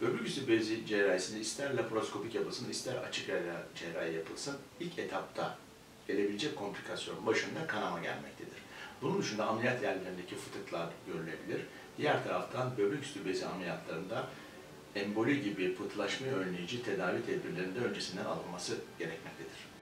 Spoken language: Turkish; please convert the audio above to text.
Böbrek üstü bezi cerrahisinde ister laparoskopik yapılsın, ister açık cerrahi yapılsın, ilk etapta gelebilecek komplikasyon başında kanama gelmektedir. Bunun dışında ameliyat yerlerindeki fıtıklar görülebilir. Diğer taraftan böbrek üstü bezi ameliyatlarında emboli gibi pıhtılaşmayı önleyici tedavi tedbirlerinde öncesinden alınması gerekmektedir.